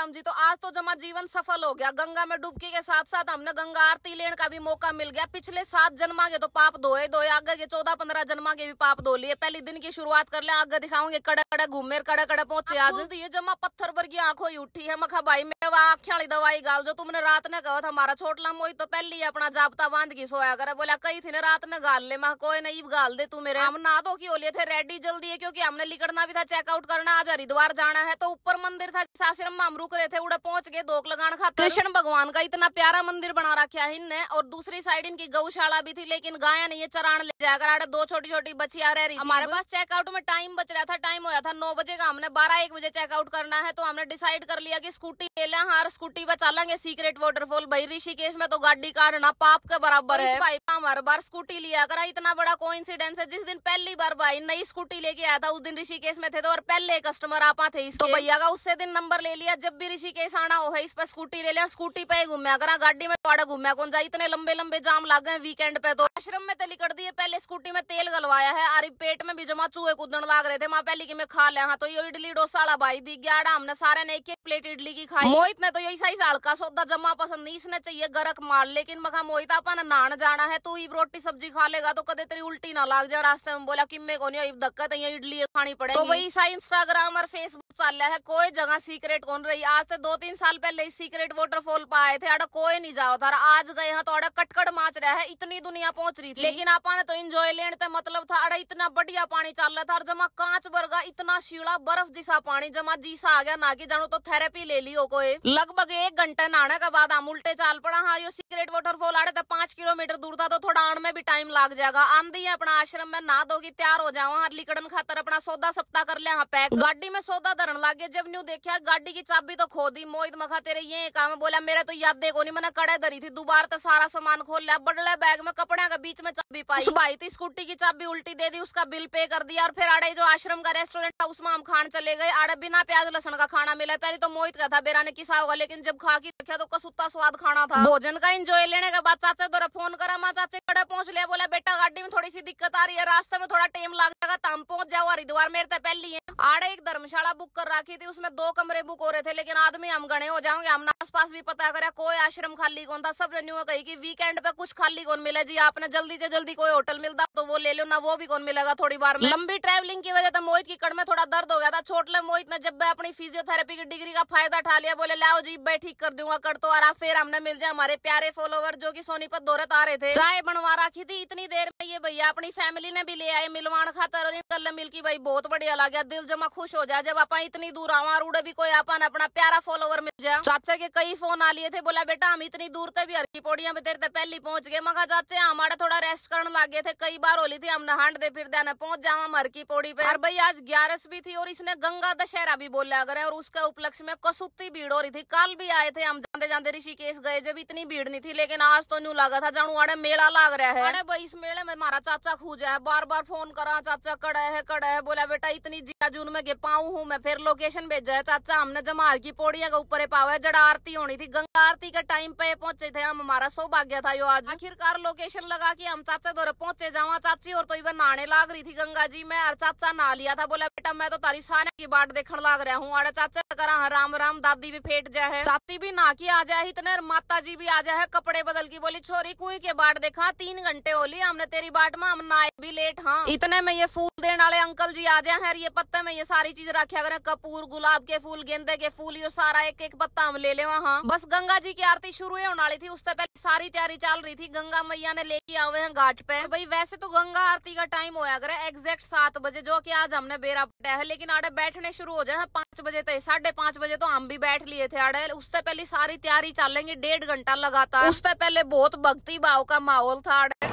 राम जी तो आज तो जमा जीवन सफल हो गया। गंगा में डुबकी के साथ साथ हमने गंगा आरती लेने का भी मौका मिल गया। पिछले सात जन्मा के तो पाप धोए धोए। आगे के चौदह पंद्रह जन्मा के भी पाप धो लिए। पहले दिन की शुरुआत कर ले। आगे दिखाऊँगे कड़े कड़े घूमे कड़े कड़े पहुँचे आज। ये जमा पत्थर पर की आँखों ही उठी है। मखा भाई मेरे आख्या वाली दवाई गाल। जो तुमने रात ने कहा था हमारा छोटला मोई तो पहले ही अपना जापता बाँध की सोया करे। बोला कई थी ना रात ने गाल ले। मैं कोई नहीं गाल दे तू मेरे। हम ना दो की हो लिए थे? रेडी जल्दी है क्योंकि हमने लिखना भी था चेकआउट करना। आज हरिद्वार जाना है तो ऊपर मंदिर था में हम रुक रहे थे उड़े पहुँच गए दोक लगान खाते कृष्ण भगवान का इतना प्यारा मंदिर बना रखा है इनने और दूसरी साइड इनकी गौशाला भी थी लेकिन गाया नहीं है चरान ले जाकर आड़े दो छोटी छोटी बच्चियाँ रह रही हमारे पास चेकआउट में टाइम बच रहा था टाइम होया था नौ बजे का हमने बारह एक बजे चेकआउट करना है तो हमने डिसाइड कर लिया की स्कूटी ले लें। हर स्कूटी पे चलेंगे सीक्रेट वाटरफॉल भाई ऋषिकेश में तो गाड़ी काटना पाप के बराबर है। भाई हर बार स्कूटी लिया। करा इतना बड़ा को है जिस दिन पहली बार भाई नई स्कूटी लेके आया था उस दिन ऋषिकेश में थे तो और पहले कस्टमर आपा थे इसके। तो भैया का उससे दिन नंबर ले लिया जब भी ऋषिकेश आना हो है इस पर स्कूटी ले लिया, स्कूटी पे घूमे। अगर गाड़ी में थोड़ा घूमया कौन जाए? इतने लंबे लंबे जाम लग गए वीकेंड पे तो। आश्रम में तली कर दिए, पहले स्कूटी में तेल गलवाया है। अरे पेट में भी जमा चूहे कूदन लाग रहे थे, माँ पहली की मैं खा लिया। हाँ तो ये इडली डोसा भाई दी गया हमने सारे ने एक प्लेट इडली की खाई। मोहित ने तो यही सही साल का सौदा जमा पसंद नहीं इसने चाहिए गरक मार लेकिन मखा मोहित अपन नान जाना है तू रोटी सब्ज़ी खा लेगा तो कदे तेरी उल्टी ना लग जाए रास्ते में। बोला किम्मे को नहीं धक्कत है इडली खानी पड़ेगी। तो वही सा इंस्टाग्राम और फेसबुक चल रहा है कोई जगह सीक्रेट कौन रही? आज से दो तीन साल पहले सीक्रेट वाटरफॉल पे आए थे अड़ा कोई नहीं जाओ था आज गए हैं तो अड़ा कटकट माच रहा है इतनी दुनिया पहुँच रही थी। लेकिन आपने तो इंजॉय लेने मतलब था अड़ा इतना बढ़िया पानी चल रहा था और जमा कांच वर्गा इतना शीला बर्फ़ जिसा पानी जमा जीसा आ गया ना कि जानू तो थेरेपी ले लियो कोई। लगभग एक घंटे नहाने के बाद हम उल्टे चाल पड़ा। हाँ यो सीक्रेट वाटरफॉल आड़े तो पाँच किलोमीटर दूर था तो थोड़ा आने में भी टाइम लग जाएगा। आंधी है, अपना आश्रम में ना दो की तैयार हो जाओ। हर लिकड़न खातर अपना सौदा सप्ताह कर लिया हाँ पैक। गाड़ी में सौदा धरन लग। जब न्यू देखा गाड़ी की चाबी तो खो दी। मोहित मखा, तेरे ये काम बोला, मेरे तो याद देखो नहीं, मैंने कड़े धरी थी। दोबारा तो सारा सामान खोल लिया। बड़ले बैग में कपड़े के बीच में चाबी पाई। भाई थी, स्कूटी की चाबी उल्टी दे दी, उसका बिल पे कर दिया। और फिर आड़े जो आश्रम का रेस्टोरेंट था, उसमें हम खान चले गए। आड़े बिना प्याज लसन का खाना मिला। पहले तो मोहित का था बेरा ने किसा होगा, लेकिन जब खा के देखा तो कसुत्ता स्वाद खाना था। भोजन का इंजॉय लेने के बाद चाचा द्वारा फ़ोन करा, माँ चाचे कड़े पहुँच लिया बोला, बेटा, गाड़ी में थोड़ी सी दिक्कत आ रही है, रास्ते में थोड़ा टाइम लग जाएगा, तम पहुँच जाओ हरिद्वार मेरे तो पहली आड़े एक धर्मशाला बुक कर रखी थी, उसमें दो कमरे बुक हो रहे थे, लेकिन आदमी हम गणे हो जाओगे हमने आस पास भी पता करे, कोई आश्रम खाली कौन था, सब न्यू कही की वीकेंड पे कुछ खाली कौन मिले, जी आपने जल्दी से जल्दी कोई होटल मिलता तो वो ले लो, ना वो भी कौन मिलेगा थोड़ी बार में। लंबी ट्रेवलिंग की वजह से मोहित की कड़ में थोड़ा दर्द हो गया था, छोटले मोहित ने जब अपनी फिजियोथेरेपी की डिग्री का फ़ायदा उठा लिया, बोले, लाओ जी, मैं ठीक कर दूँगा, कर तो और फिर हमने मिल जाए हमारे प्यारे फॉलोवर जो की सोनीपत दौरत आ रहे थे। चाय बनवा रखी थी, इतनी देर में ये भैया अपनी फैमिली ने भी ले आए मिलवान खातर, और मिल की, भाई, बहुत बढ़िया, लग गया दिल जमा खुश हो जाए। जब आप इतनी दूर आवा उड़े भी कोई अपन अपना प्यारा फॉलोवर मिल जाए। चाचा के कई फ़ोन आ लिए थे, बोला, बेटा, हम इतनी दूर तक भी हरकी पौड़िया में तेरे पहली पहुँच गए। मगा चाचे, हमारा थोड़ा रेस्ट करने लग गए थे। कई बार होली थी, हम नहांड दे फिर देने पहुँच जावा मरकी पौड़ी पे। और भाई, आज ग्यारस भी थी, और इसने गंगा दशहरा भी बोला अगर और उसके उपलक्ष्य में कसुत्ती भीड़ हो रही थी। कल भी आए थे, हम जाते जाते ऋषिकेश गए, जब इतनी भीड़ नहीं थी, लेकिन आज तो न्यू लगा था। जानू आड़े मेला लग रहा है। अरे भाई, इस मेले में हमारा चाचा खूजा है बार बार फ़ोन करा, चाचा, कड़ा है कड़ा है। बोला, बेटा, इतनी जिया जून में गे पाऊ हूँ मैं, फिर लोकेशन भेजा है चाचा, हमने जमार की पौड़िया के ऊपर पावा है जड़ा आरती होनी थी गंगा आरती के टाइम पे पहुँचे थे हम, हमारा सौभाग्य था यो आज। आखिरकार लोकेशन लगा के हम चाचा दौरे पहुँचे जावा, चाची और तो इवन नहाने लाग रही थी गंगा जी, में और चाचा नहा लिया था, बोला, बेटा, मैं तो तारी साने की बाट देखने लाग रहा हूँ अरे चाचा करा राम राम, दादी भी फेट जाए चाची भी ना की आ जाए इतने माता जी भी आ जाए कपड़े बदल की बोली, छोरी, कुई के बाट देखा, तीन घंटे होली, हमने तेरी बाट में, हम नाए भी लेट हाँ। इतने में ये फूल देने वाले अंकल जी आ जाए ये पत्ते में ये सारी चीज़ रखा। करें कपूर, गुलाब के फूल, गेंदे के फूल, ये सारा एक एक पत्ता हम ले ले वहाँ बस गंगा जी की आरती शुरू होने वाली थी। उससे पहले सारी तैयारी चल रही थी। गंगा मैया ने लेके आवे हैं घाट पे। भाई, वैसे तो गंगा आरती का टाइम होया करे। एग्जैक्ट सात बजे, जो की आज हमने बेरा पटा है। लेकिन आड़े बैठने शुरू हो जाए, पाँच बजे तक साढ़े पाँच बजे तो हम भी बैठ लिए थे आड़े। उससे पहले सारी तैयारी चलेंगी डेढ़ घंटा लगातार। उससे पहले बहुत भक्ति भाव का माहौल था आड़े।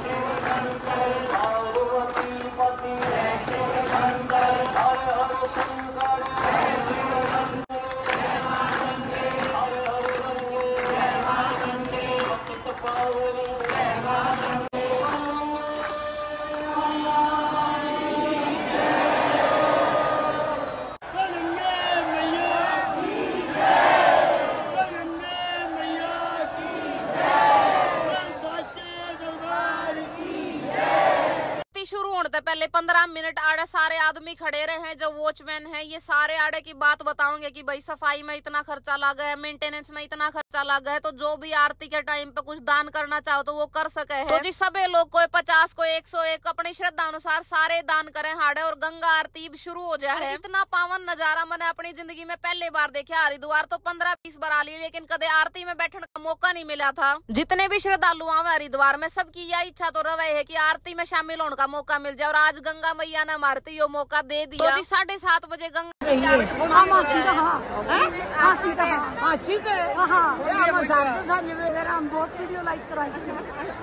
पहले पंद्रह मिनट आड़े सारे आदमी खड़े रहे हैं जो वॉचमैन है ये सारे आड़े की बात बताओगे कि भाई सफ़ाई में इतना खर्चा लगा है मेंटेनेंस में इतना खर्चा लगा है तो जो भी आरती के टाइम पे कुछ दान करना चाहो तो वो कर सके है। तो जी सभी लोग को पचास को एक सौ एक अपनी श्रद्धा अनुसार सारे दान करे हाड़े और गंगा आरती शुरू हो जाए। इतना पावन नज़ारा मैंने अपनी ज़िंदगी में पहले बार देखा हरिद्वार तो पंद्रह बीस बार आ ली लेकिन कदे आरती में बैठने का मौका नहीं मिला था। जितने भी श्रद्धालु आवे हरिद्वार में सबकी यह इच्छा तो रवे है की आरती में शामिल होने का मौका मिल जाए और आज गंगा मैया ने हमारे यो मौका दे दिया। तो साढ़े सात बजे गंगा जी की समाप्त हो जाए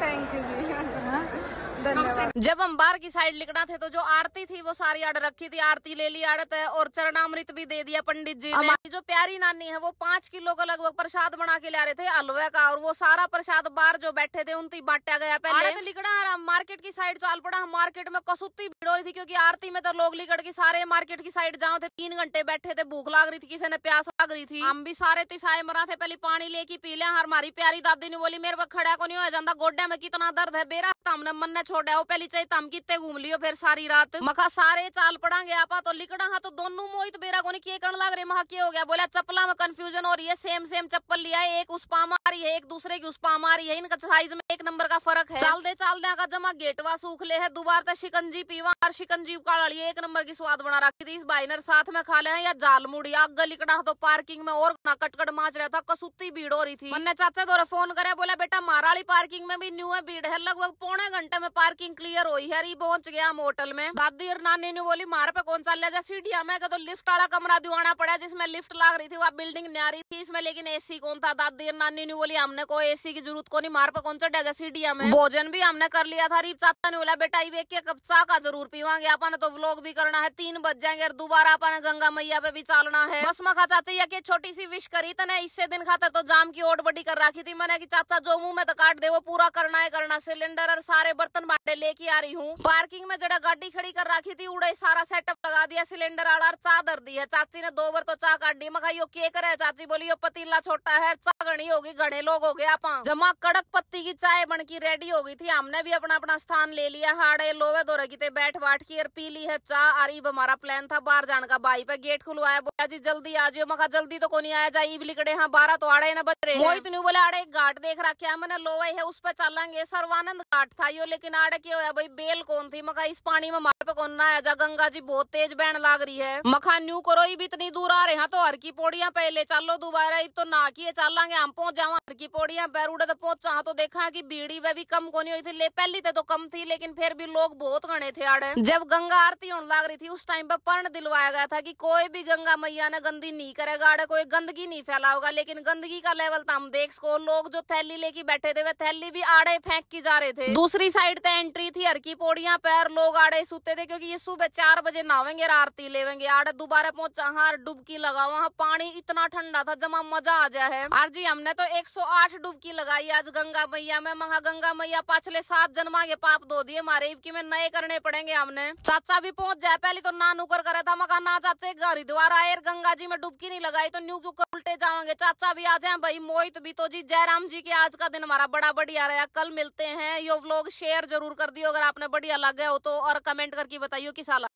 थैंक यू जी। जब हम बाहर की साइड लिखना थे तो जो आरती थी वो सारी आड़ रखी थी। आरती ले ली आड़त है और चरणामृत भी दे दिया पंडित जी ने। जो प्यारी नानी है वो पाँच किलो का लगभग प्रसाद बना के ला रहे थे हलवे का और वो सारा प्रसाद बाहर जो बैठे थे उनकी बांटा गया पहले। लिकड़ा मार्केट की साइड चाल पड़ा। हम मार्केट में कसुत्ती भीड़ हुई थी क्योंकि आरती में तो लोग लिकड़ के सारे मार्केट की साइड जाओ थे। तीन घंटे बैठे थे भूख लाग रही थी किसी ने प्यास लाग रही थी। हम भी सारे तिसाए मरा थे पहले पानी लेके पी लिया। हमारी प्यारी दादी ने बोली मेरे पर खड़ा को नहीं हो जाता गोड्डे में कितना दर्द है बेरा हमने मन ने छोड़ा वो पहली चाहिए तम कितने घूम लियो फिर सारी रात। मखा सारे चाल पड़ांगे आपा तो लिकड़ा हाँ तो दोनों मोहित बेरा को करने लग रहे? महा क्या हो गया? बोला चप्पला में कंफ्यूजन हो रही है सेम सेम चप्पल लिया है एक उस पाम आ रही है एक दूसरे की उस पाम आ रही है इनका साइज़ में एक नंबर का फ़र्क है। चाल दे चाल दे का जमा गेटवा सूख ले है दोबारा तो शिकंजी पीवा और शिकंजी लिए एक नंबर की स्वाद बना रखी थी इस बाइनर साथ में खा ले या जाल मुड़ी आग लिकड़ा तो पार्किंग में और ना कटकट माच रहा था कसूती भीड़ हो रही थी। मैंने चाचा दौरे फ़ोन करे बोला बेटा माराली पार्किंग में भी न्यू है भीड़ है लगभग पौने घंटे में पार्किंग क्लियर हुई है पहुँच गया हम होटल में दादी और नानी ने बोली मारे पे कौन चल जाए सीढ़िया में तो लिफ्ट वाला कमरा दिवाना पड़ा जिसमें लिफ्ट लाग रही थी वह बिल्डिंग न्यारी थी इसमें लेकिन एसी कौन था दादी और नानी ने बोली हमने कोई एसी की ज़रूरत को नहीं मार पे कौन चढ़ा जा सीढ़िया में भोजन भी हमने कर लिया था रीप चाचा ने बोला बेटा एक के कप चाह का ज़रूर पीवांगे अपन तो व्लॉग भी करना है तीन बज जाएँगे और दोबारा अपन गंगा मैया पे भी चालना है बस मखा चाचा या के छोटी सी विश करी तने इससे दिन खातर तो जाम की ओट बड़ी कर रखी थी मैंने की चाचा जो मुँह में तो काट दे वो पूरा करना है करना सिलेंडर और सारे बर्तन बांटे लेके आ रही हूँ। पार्किंग में जरा गाड़ी खड़ी कर रखी थी, उड़े सारा सेटअप लगा दिया सिलेंडर आड़ा चादर दी है। चाची ने दो बार तो चाह काट दी मखा यो के करे? चाची बोली, यो पतीला छोटा है चाह गणी होगी घने लोग हो गए आप। जमा कड़क पत्ती की चाय बन की रेडी हो गई थी, हमने भी अपना अपना स्थान ले लिया। हाड़े लोवे दो रखी थे बैठ बैठ की पी ली है चाह। अरीब हमारा प्लान था बाहर जाने का। बाई पे गेट खुलवाया, बोला, जी जल्दी आ जाओ। मखा जल्दी तो को नहीं आया जाए लिकड़े हाँ बारह तो आड़े न बच रहे मोहित बोले आड़े घाट देख रखे मैंने लोवे है, उस पर चलेंगे। सर्वानंद घाट था यो, लेकिन आड़े ये होया भाई बेल कौन थी? मका इस पानी में कौन आया जा गंगा जी बहुत तेज बहन लाग रही है। मखा न्यू करो भी इतनी दूर आ रहे हैं तो हर की पौड़िया पहले चलो, दोबारा तो ना किए चलेंगे, हम पहुँच जाओ हर की पौड़िया पैर उड़े तो पहुँचा तो देखा की बीड़ी वे भी कम कोनी हुई थी, ले पहली तो कम थी, लेकिन फिर भी लोग बहुत गणे थे आड़े। जब गंगा आरती होने लग रही थी, उस टाइम पर पर्ण दिलवाया गया था की कोई भी गंगा मैया ने गंदी नहीं करेगा, आड़े कोई गंदगी नहीं फैलाओगा, लेकिन गंदगी का लेवल तो हम देख सको, लोग जो थैली लेके बैठे थे, वे थैली भी आड़े फेंक की जा रहे थे। दूसरी साइड पे एंट्री थी, हर की पौड़िया पैर, लोग आड़े सुते थे क्योंकि ये सुबह चार बजे नहावेंगे, आरती लेवेंगे। आड़े दोबारा पहुँचा हाँ डुबकी लगा वहाँ पानी इतना ठंडा था, जमा मज़ा आ जाए है। जी, हमने तो 108 डुबकी लगाई, आज गंगा मैया, में महा गंगा मैया पाछले सात जन्मा के पाप दो दिए हमारे इबकी में नए करने पड़ेंगे हमने। चाचा भी पहुँच जाए, पहले तो ना नुकर करे था मका ना चाचे हरिद्वार आए गंगा जी में डुबकी नहीं लगाई तो न्यू क्यों उल्टे जाओगे चाचा भी आ जाए, भाई, मोहित भी तो जी, जयराम जी के आज का दिन हमारा बड़ा बढ़िया रहा, कल मिलते हैं, यो व्लॉग शेयर ज़रूर कर दियो, अगर आपने बढ़िया लगे हो तो और कमेंट करके बताइयो कि साला